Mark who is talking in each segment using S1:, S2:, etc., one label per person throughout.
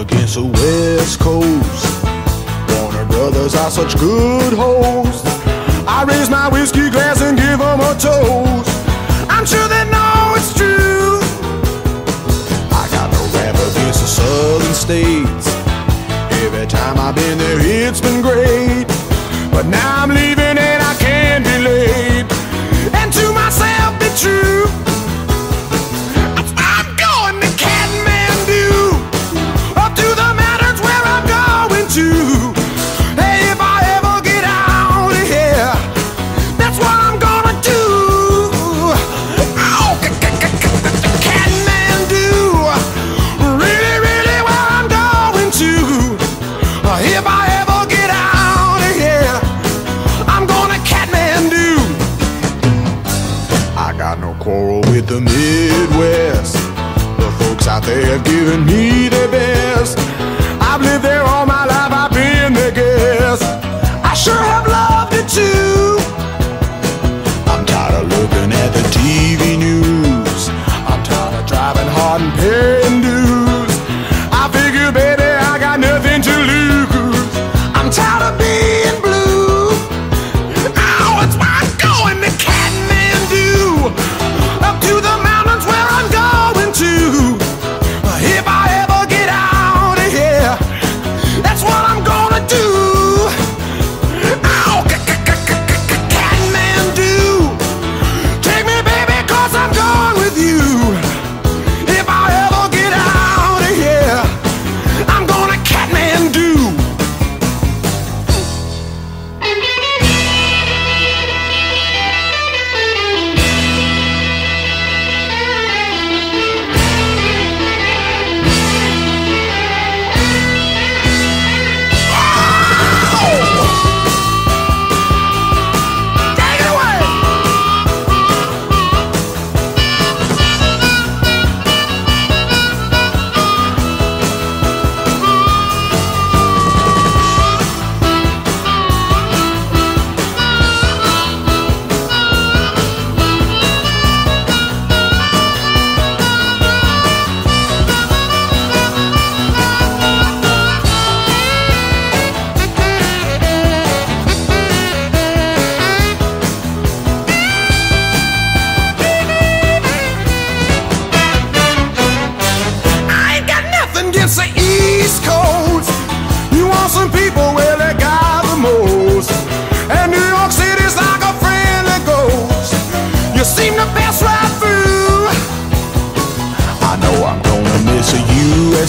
S1: against the West Coast. Warner Brothers are such good hosts. I raise my whiskey glass and give them a toast. I'm sure they know it's true. I got no rap against the southern states. Every time I've been there, it's been great. But now I'm leaving. the Midwest. The folks out there have given me their best. I've lived there.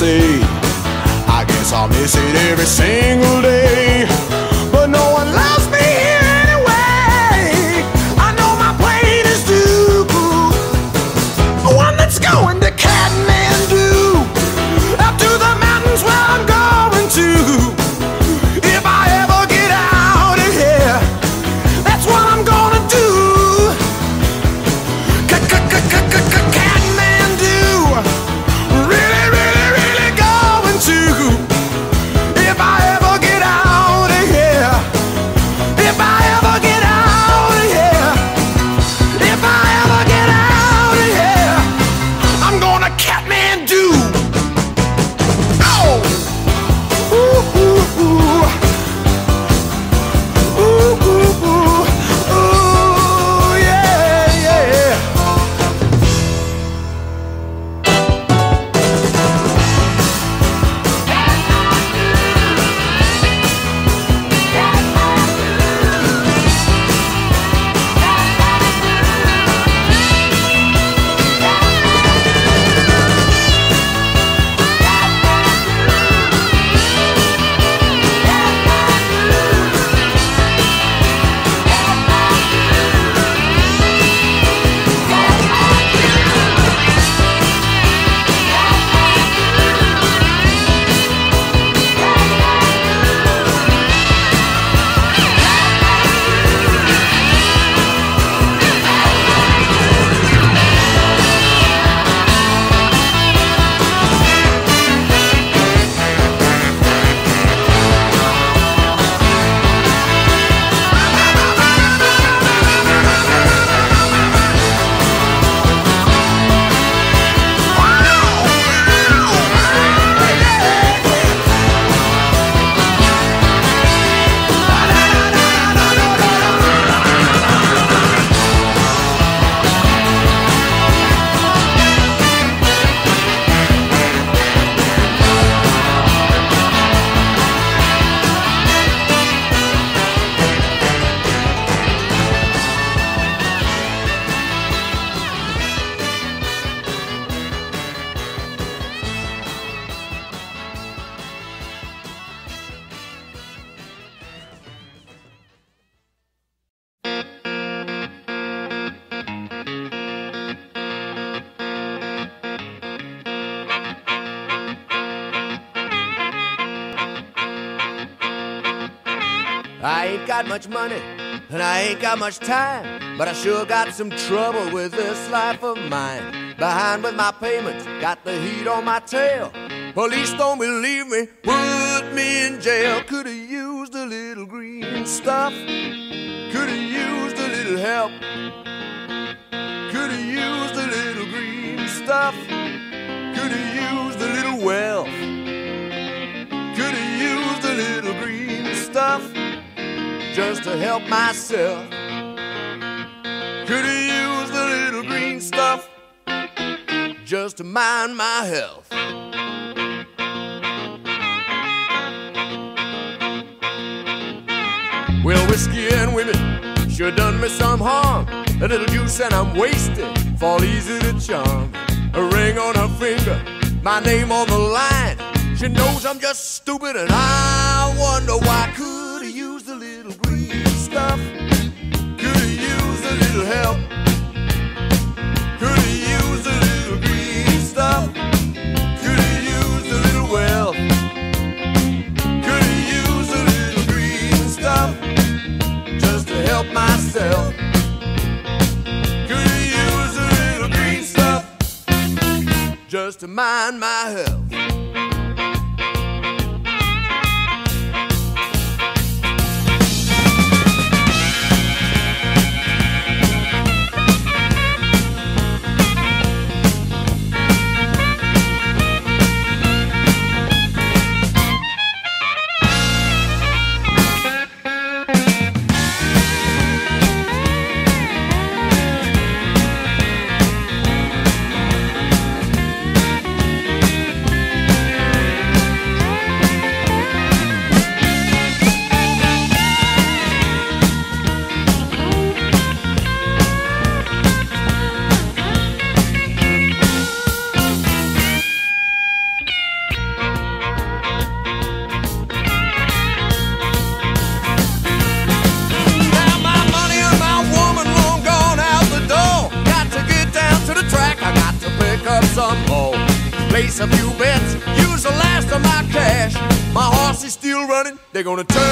S1: say I guess I'll miss it every single day. I
S2: ain't got much money and I ain't got much time, but I sure got some trouble with this life of mine. Behind with my payments, got the heat on my tail. Police don't believe me, put me in jail. Could've used a little green stuff, could've used a little help. Could've used a little green stuff, could've used just to help myself. Could've used a little green stuff just to mind my health. Well, whiskey and women sure done me some harm. A little juice and I'm wasted, fall easy to charm. A ring on her finger, my name on the line. She knows I'm just stupid and I wonder why could Could have a little help. Could have a little green stuff. Could a little wealth. Could a little green stuff just to help myself. Could have a little green stuff just to mind my health. Gonna turn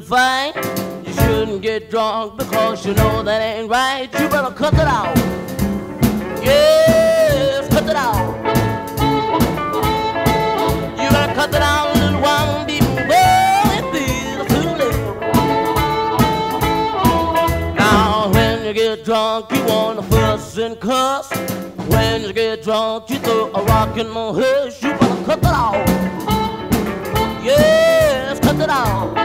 S3: fight. You shouldn't get drunk because you know that ain't right. You better cut it out. Yes, cut it out. You better cut it out, little one. Be well, it too late. Now, when you get drunk, you wanna fuss and cuss. When you get drunk, you throw a rock in my head. You better cut it out. Yes, cut it out.